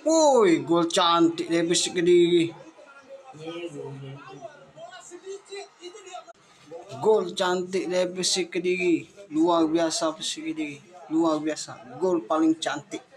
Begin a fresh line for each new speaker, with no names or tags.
Woi, gol cantik deh bisik Kediri. Gol cantik deh bisik Kediri. Luar biasa bisik Kediri. Luar biasa. Gol paling cantik.